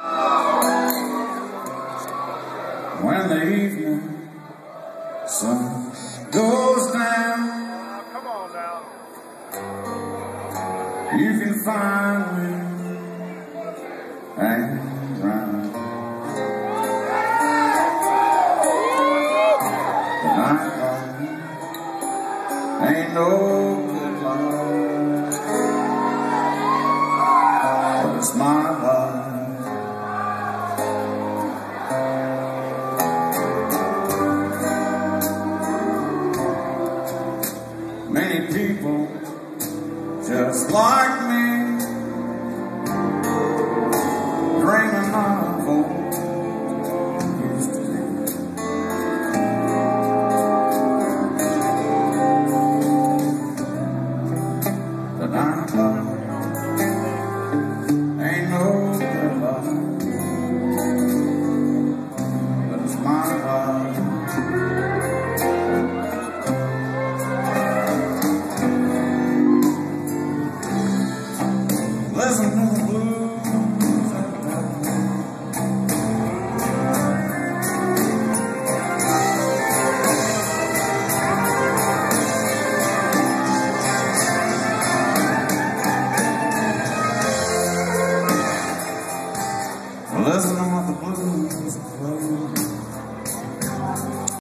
When the evening sun goes down, come on now. You can find me and round. The ain't no good long, but it's my heart. many people just like me dreaming of old yesterday. But I thought Lesnar.